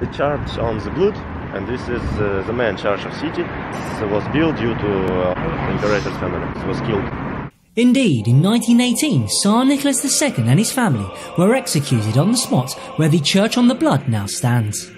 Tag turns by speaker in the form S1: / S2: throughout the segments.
S1: The church on the blood, and this is uh, the main church of city. It was built due to uh, imperator's family. It was killed.
S2: Indeed, in 1918, Tsar Nicholas II and his family were executed on the spot where the Church on the Blood now stands.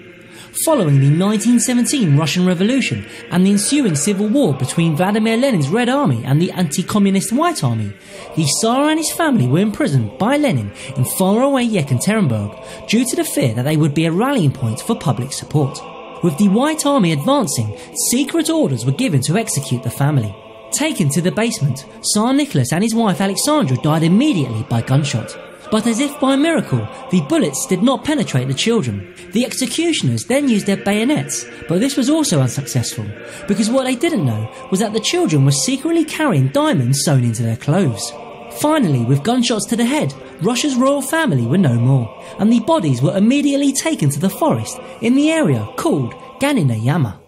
S2: Following the 1917 Russian Revolution and the ensuing civil war between Vladimir Lenin's Red Army and the anti-communist White Army, the Tsar and his family were imprisoned by Lenin in faraway Yekaterinburg due to the fear that they would be a rallying point for public support. With the White Army advancing, secret orders were given to execute the family. Taken to the basement, Tsar Nicholas and his wife Alexandra died immediately by gunshot. But as if by miracle, the bullets did not penetrate the children. The executioners then used their bayonets, but this was also unsuccessful, because what they didn't know was that the children were secretly carrying diamonds sewn into their clothes. Finally, with gunshots to the head, Russia's royal family were no more, and the bodies were immediately taken to the forest in the area called Ganina Yama.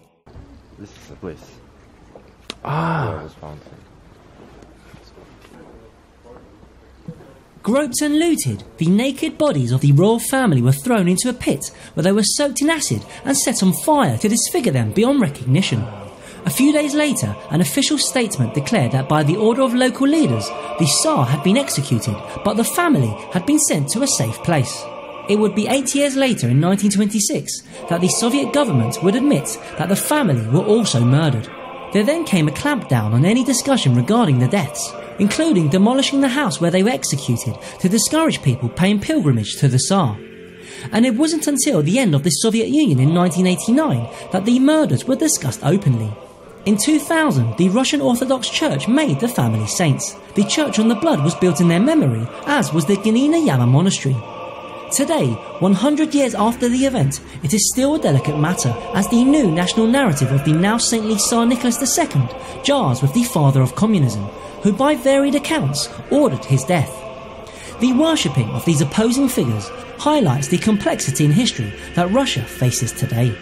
S1: This is the place.
S3: Ah.
S1: Where it was found.
S2: Groped and looted, the naked bodies of the royal family were thrown into a pit where they were soaked in acid and set on fire to disfigure them beyond recognition. A few days later, an official statement declared that by the order of local leaders, the Tsar had been executed, but the family had been sent to a safe place. It would be eight years later, in 1926, that the Soviet government would admit that the family were also murdered. There then came a clampdown on any discussion regarding the deaths, including demolishing the house where they were executed to discourage people paying pilgrimage to the Tsar. And it wasn't until the end of the Soviet Union in 1989 that the murders were discussed openly. In 2000, the Russian Orthodox Church made the family saints. The church on the blood was built in their memory, as was the Ganina Yama monastery. Today, 100 years after the event, it is still a delicate matter as the new national narrative of the now saintly Tsar Nicholas II jars with the father of communism, who by varied accounts ordered his death. The worshipping of these opposing figures highlights the complexity in history that Russia faces today.